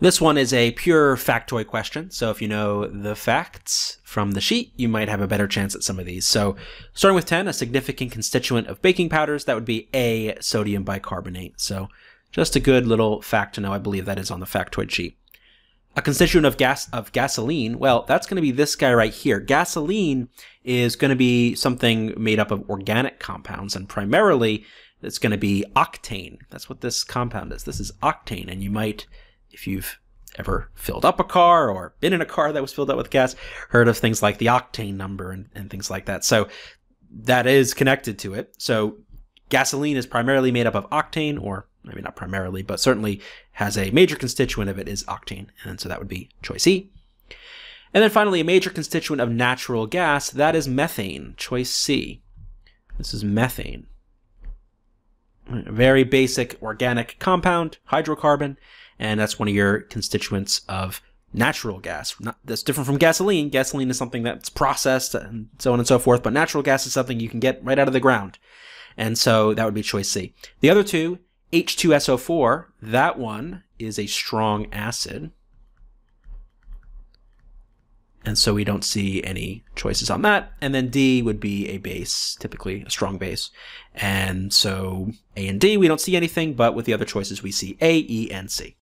This one is a pure factoid question, so if you know the facts from the sheet, you might have a better chance at some of these. So starting with 10, a significant constituent of baking powders, that would be A, sodium bicarbonate. So just a good little fact to know. I believe that is on the factoid sheet. A constituent of gas of gasoline, well, that's going to be this guy right here. Gasoline is going to be something made up of organic compounds, and primarily it's going to be octane. That's what this compound is. This is octane, and you might if you've ever filled up a car or been in a car that was filled up with gas, heard of things like the octane number and, and things like that. So that is connected to it. So gasoline is primarily made up of octane, or maybe not primarily, but certainly has a major constituent of it is octane. And so that would be choice E. And then finally, a major constituent of natural gas, that is methane, choice C. This is methane. Very basic organic compound, hydrocarbon, and that's one of your constituents of natural gas. Not, that's different from gasoline. Gasoline is something that's processed and so on and so forth, but natural gas is something you can get right out of the ground. And so that would be choice C. The other two, H2SO4, that one is a strong acid. And so we don't see any choices on that. And then D would be a base, typically a strong base. And so A and D, we don't see anything, but with the other choices, we see A, E, and C.